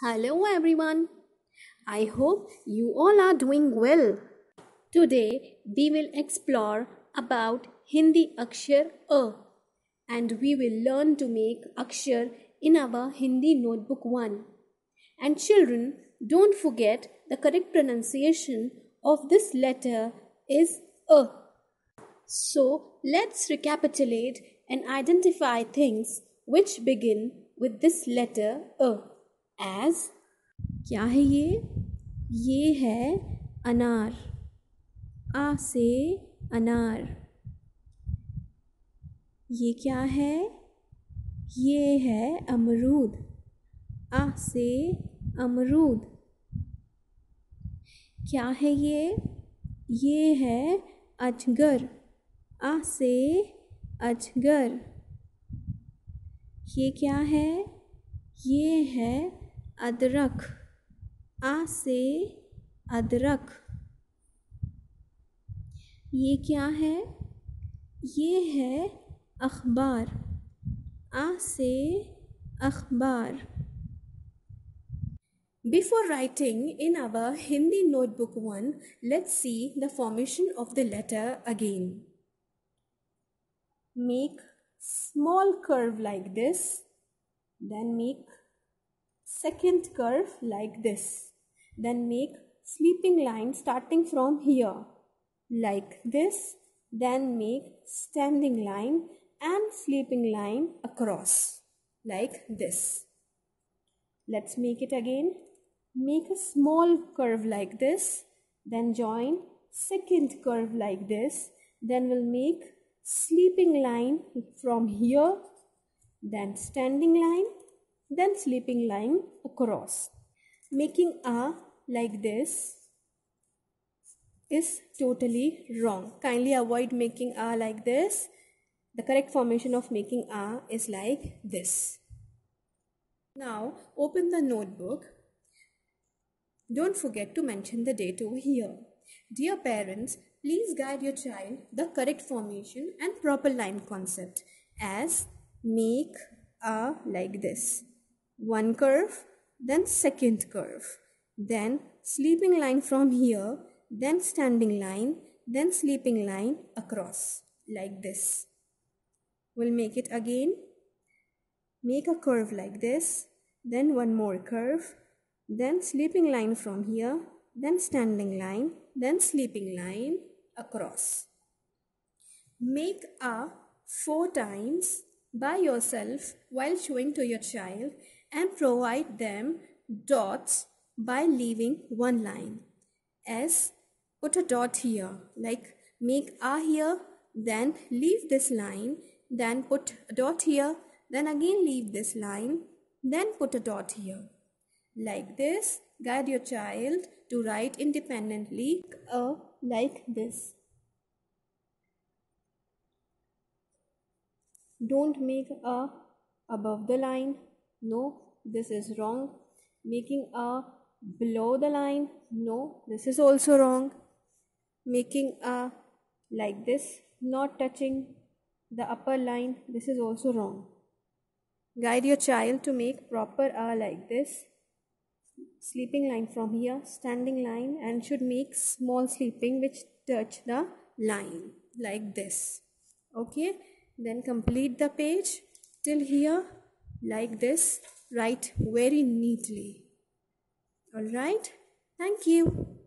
Hello everyone. I hope you all are doing well. Today we will explore about Hindi Akshar A and we will learn to make Akshar in our Hindi notebook 1. And children, don't forget the correct pronunciation of this letter is A. So let's recapitulate and identify things which begin with this letter A. एज क्या है ये? ये है अनार। आ से अनार। ये क्या है? ये है अमरूद। आ से अमरूद। क्या है ये? ये है अजगर। आ से अजगर। ये क्या है? ये है अदरक, आ से अदरक। ये क्या है? ये है अखबार, आ से अखबार। Before writing in our Hindi notebook one let's see the formation of the letter again make small curve like this then make second curve like this. Then make sleeping line starting from here like this. Then make standing line and sleeping line across like this. Let's make it again. Make a small curve like this. Then join second curve like this. Then we'll make sleeping line from here. Then standing line then sleeping line across. Making a like this is totally wrong. Kindly avoid making a like this. The correct formation of making a is like this. Now open the notebook. Don't forget to mention the date over here. Dear parents, please guide your child the correct formation and proper line concept as make a like this one curve then second curve then sleeping line from here then standing line then sleeping line across like this. We'll make it again. Make a curve like this then one more curve then sleeping line from here then standing line then sleeping line across. Make a four times by yourself while showing to your child and provide them dots by leaving one line. As put a dot here, like make a here, then leave this line, then put a dot here, then again leave this line, then put a dot here. Like this, guide your child to write independently a like this. Don't make a above the line no this is wrong. Making a below the line no this is also wrong. Making a like this not touching the upper line this is also wrong. Guide your child to make proper a like this. Sleeping line from here standing line and should make small sleeping which touch the line like this. Okay then complete the page. Till here like this write very neatly. All right? Thank you